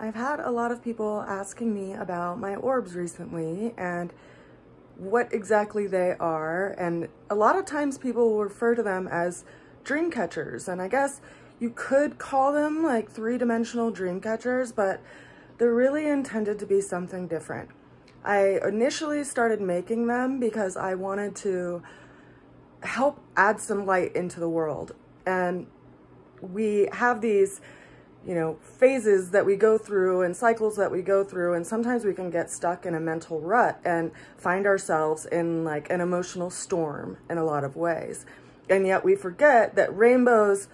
I've had a lot of people asking me about my orbs recently and what exactly they are. And a lot of times people will refer to them as dream catchers. And I guess you could call them like three-dimensional dream catchers, but they're really intended to be something different. I initially started making them because I wanted to help add some light into the world. And we have these you know, phases that we go through and cycles that we go through. And sometimes we can get stuck in a mental rut and find ourselves in like an emotional storm in a lot of ways. And yet we forget that rainbows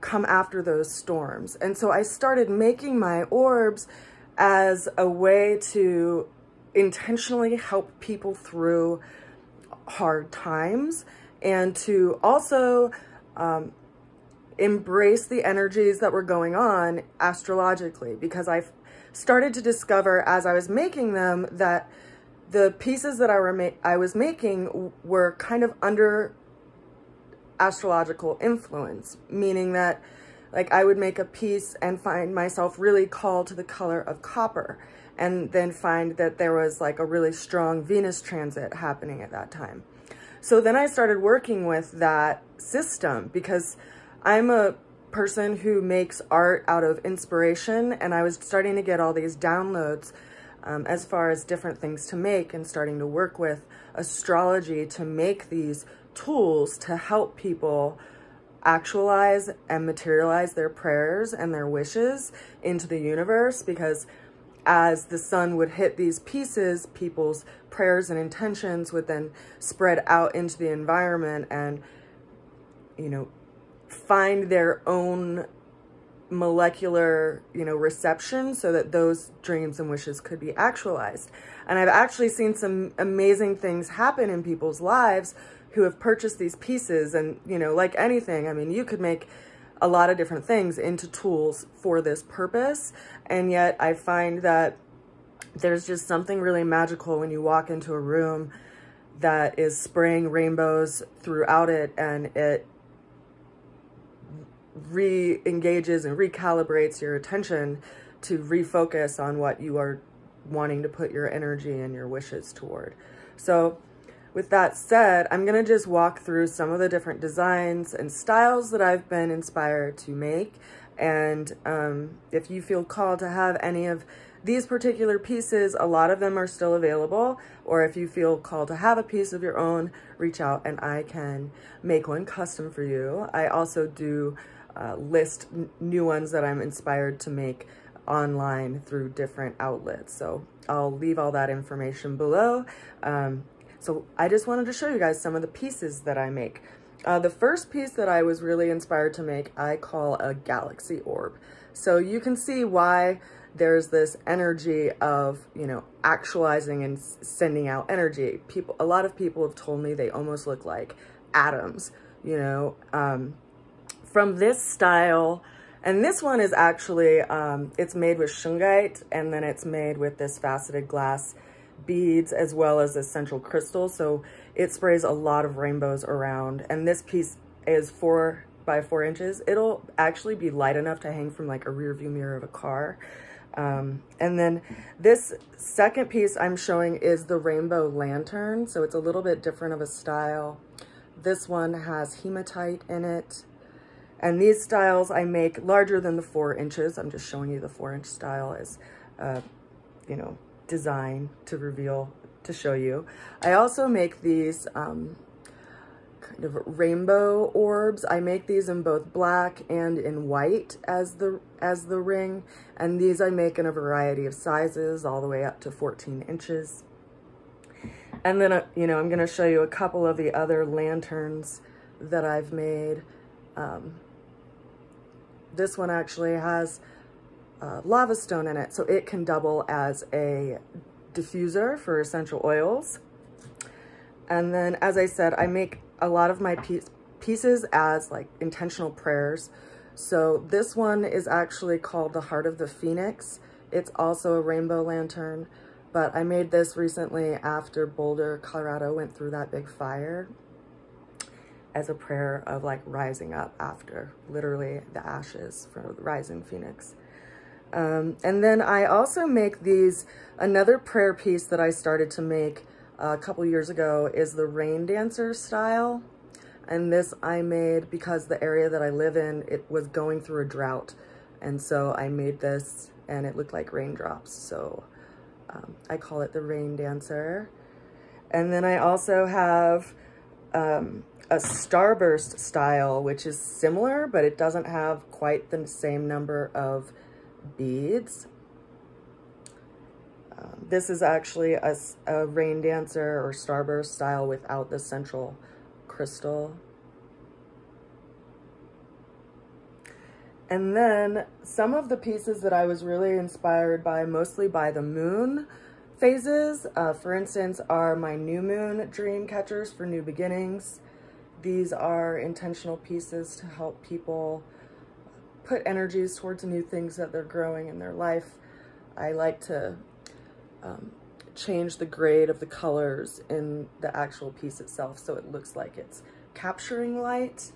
come after those storms. And so I started making my orbs as a way to intentionally help people through hard times and to also um, embrace the energies that were going on astrologically because I started to discover as I was making them that the pieces that I, were I was making were kind of under astrological influence, meaning that like I would make a piece and find myself really called to the color of copper and then find that there was like a really strong Venus transit happening at that time. So then I started working with that system because I'm a person who makes art out of inspiration and I was starting to get all these downloads um, as far as different things to make and starting to work with astrology to make these tools to help people actualize and materialize their prayers and their wishes into the universe because as the sun would hit these pieces, people's prayers and intentions would then spread out into the environment and, you know, find their own molecular, you know, reception so that those dreams and wishes could be actualized. And I've actually seen some amazing things happen in people's lives who have purchased these pieces and, you know, like anything, I mean, you could make a lot of different things into tools for this purpose. And yet I find that there's just something really magical when you walk into a room that is spraying rainbows throughout it and it re-engages and recalibrates your attention to refocus on what you are wanting to put your energy and your wishes toward. So with that said, I'm going to just walk through some of the different designs and styles that I've been inspired to make. And um, if you feel called to have any of these particular pieces, a lot of them are still available. Or if you feel called to have a piece of your own, reach out and I can make one custom for you. I also do uh, list new ones that I'm inspired to make online through different outlets. So I'll leave all that information below. Um, so I just wanted to show you guys some of the pieces that I make. Uh, the first piece that I was really inspired to make, I call a galaxy orb. So you can see why there's this energy of, you know, actualizing and sending out energy. People, a lot of people have told me they almost look like atoms, you know, um, from this style, and this one is actually, um, it's made with shungite, and then it's made with this faceted glass beads as well as essential crystal. So it sprays a lot of rainbows around. And this piece is four by four inches. It'll actually be light enough to hang from like a rear view mirror of a car. Um, and then this second piece I'm showing is the rainbow lantern. So it's a little bit different of a style. This one has hematite in it. And these styles I make larger than the four inches. I'm just showing you the four inch style as, uh, you know, design to reveal, to show you. I also make these um, kind of rainbow orbs. I make these in both black and in white as the, as the ring. And these I make in a variety of sizes, all the way up to 14 inches. And then, uh, you know, I'm going to show you a couple of the other lanterns that I've made. Um, this one actually has uh, lava stone in it, so it can double as a diffuser for essential oils. And then, as I said, I make a lot of my piece, pieces as like intentional prayers. So this one is actually called the Heart of the Phoenix. It's also a rainbow lantern, but I made this recently after Boulder, Colorado went through that big fire as a prayer of like rising up after literally the ashes from the rising phoenix. Um, and then I also make these, another prayer piece that I started to make a couple years ago is the rain dancer style. And this I made because the area that I live in, it was going through a drought. And so I made this and it looked like raindrops. So um, I call it the rain dancer. And then I also have um, a starburst style, which is similar, but it doesn't have quite the same number of beads. Um, this is actually a, a rain dancer or starburst style without the central crystal. And then some of the pieces that I was really inspired by, mostly by the moon phases, uh, for instance, are my new moon dream catchers for new beginnings. These are intentional pieces to help people put energies towards new things that they're growing in their life. I like to um, change the grade of the colors in the actual piece itself so it looks like it's capturing light.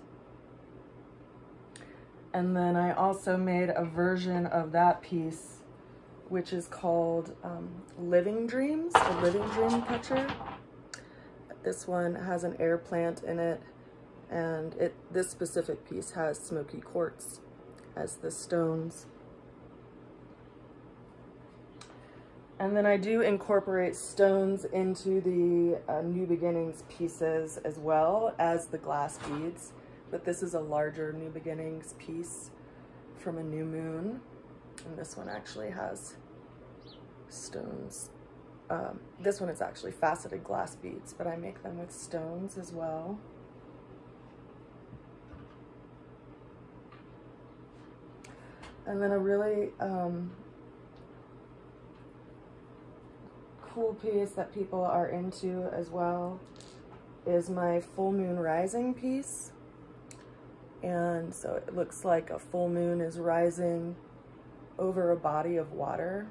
And then I also made a version of that piece which is called um, Living Dreams, a Living Dream Catcher. This one has an air plant in it and it this specific piece has smoky quartz as the stones. And then I do incorporate stones into the uh, New Beginnings pieces as well as the glass beads. But this is a larger New Beginnings piece from a new moon. And this one actually has stones. Um, this one is actually faceted glass beads, but I make them with stones as well. And then a really um, cool piece that people are into as well is my full moon rising piece. And so it looks like a full moon is rising over a body of water.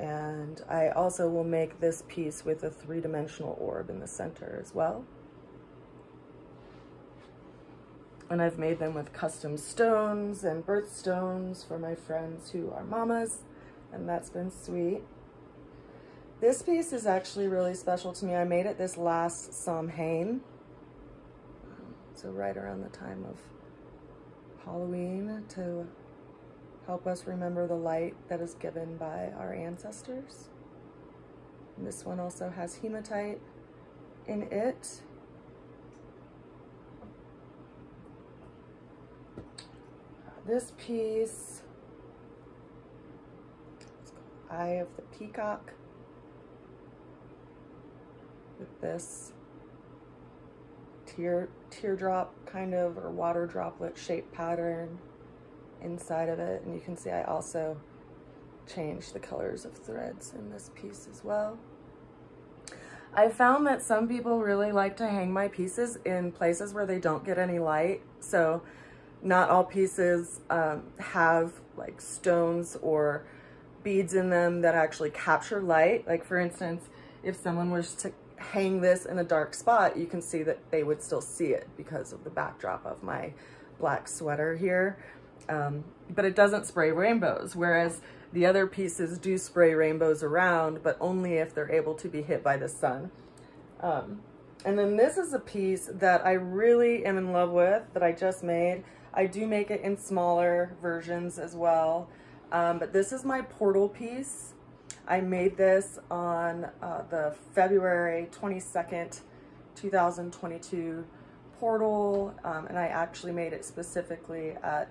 And I also will make this piece with a three-dimensional orb in the center as well. And I've made them with custom stones and birthstones for my friends who are mamas, and that's been sweet. This piece is actually really special to me. I made it this last Samhain, so right around the time of Halloween to help us remember the light that is given by our ancestors. And this one also has hematite in it. this piece, Eye of the Peacock, with this tear teardrop kind of or water droplet shape pattern inside of it. And you can see I also changed the colors of threads in this piece as well. I found that some people really like to hang my pieces in places where they don't get any light. So not all pieces um, have like stones or beads in them that actually capture light. Like for instance, if someone was to hang this in a dark spot, you can see that they would still see it because of the backdrop of my black sweater here. Um, but it doesn't spray rainbows, whereas the other pieces do spray rainbows around, but only if they're able to be hit by the sun. Um, and then this is a piece that I really am in love with that I just made. I do make it in smaller versions as well. Um, but this is my portal piece. I made this on uh, the February 22nd, 2022 portal. Um, and I actually made it specifically at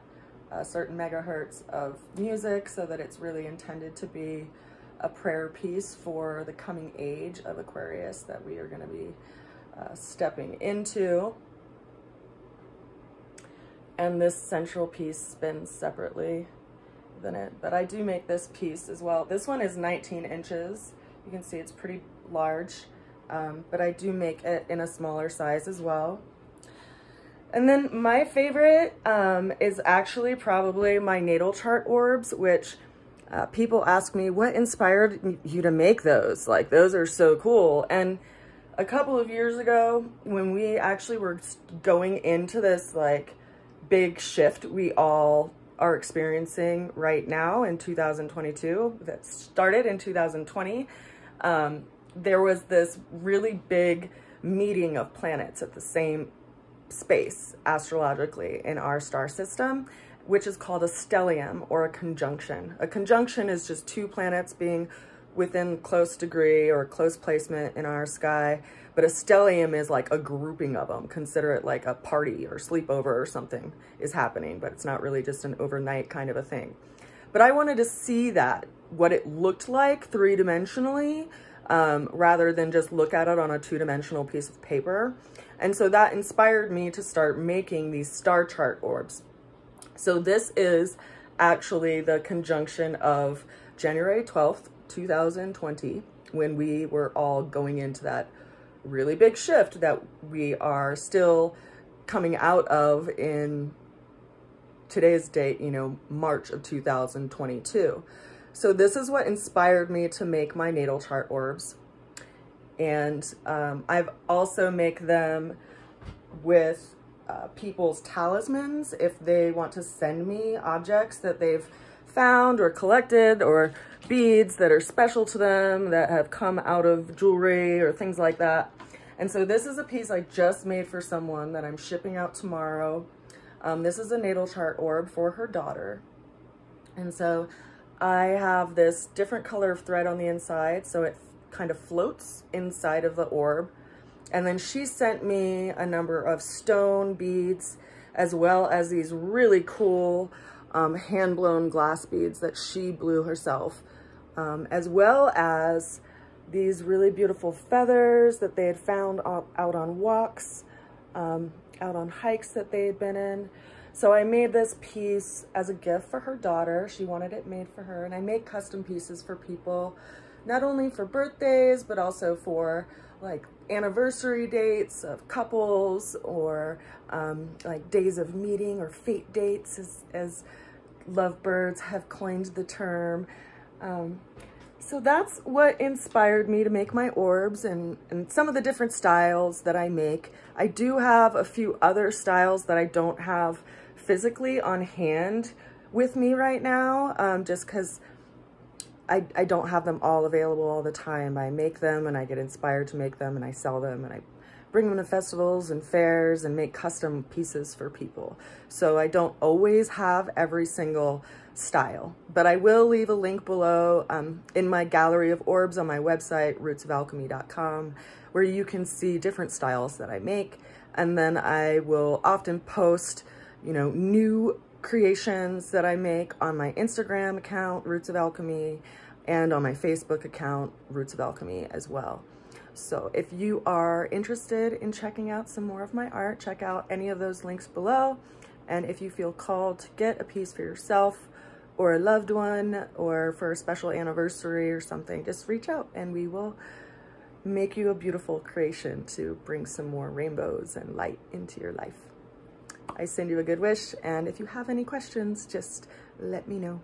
a certain megahertz of music so that it's really intended to be a prayer piece for the coming age of Aquarius that we are going to be uh, stepping into and this central piece spins separately than it. But I do make this piece as well. This one is 19 inches. You can see it's pretty large, um, but I do make it in a smaller size as well. And then my favorite um, is actually probably my natal chart orbs, which uh, people ask me, what inspired you to make those? Like, those are so cool. And a couple of years ago, when we actually were going into this, like, big shift we all are experiencing right now in 2022 that started in 2020. Um, there was this really big meeting of planets at the same space astrologically in our star system, which is called a stellium or a conjunction. A conjunction is just two planets being within close degree or close placement in our sky, but a stellium is like a grouping of them. Consider it like a party or sleepover or something is happening, but it's not really just an overnight kind of a thing. But I wanted to see that, what it looked like three-dimensionally, um, rather than just look at it on a two-dimensional piece of paper. And so that inspired me to start making these star chart orbs. So this is actually the conjunction of January 12th, 2020, when we were all going into that really big shift that we are still coming out of in today's date, you know, March of 2022. So this is what inspired me to make my natal chart orbs. And um, I've also make them with uh, people's talismans if they want to send me objects that they've found or collected or beads that are special to them that have come out of jewelry or things like that. And so this is a piece I just made for someone that I'm shipping out tomorrow. Um, this is a natal chart orb for her daughter. And so I have this different color of thread on the inside, so it kind of floats inside of the orb. And then she sent me a number of stone beads, as well as these really cool um, hand-blown glass beads that she blew herself, um, as well as these really beautiful feathers that they had found out on walks, um, out on hikes that they had been in. So I made this piece as a gift for her daughter. She wanted it made for her. And I make custom pieces for people, not only for birthdays, but also for like anniversary dates of couples or um, like days of meeting or fate dates as, as lovebirds have coined the term. Um, so that's what inspired me to make my orbs and, and some of the different styles that I make. I do have a few other styles that I don't have physically on hand with me right now, um, just because I, I don't have them all available all the time. I make them and I get inspired to make them and I sell them and I bring them to festivals and fairs and make custom pieces for people. So I don't always have every single style, but I will leave a link below um, in my gallery of orbs on my website, rootsofalchemy.com, where you can see different styles that I make. And then I will often post, you know, new creations that I make on my Instagram account, Roots of Alchemy, and on my Facebook account, Roots of Alchemy as well. So if you are interested in checking out some more of my art, check out any of those links below. And if you feel called to get a piece for yourself or a loved one or for a special anniversary or something, just reach out and we will make you a beautiful creation to bring some more rainbows and light into your life. I send you a good wish, and if you have any questions, just let me know.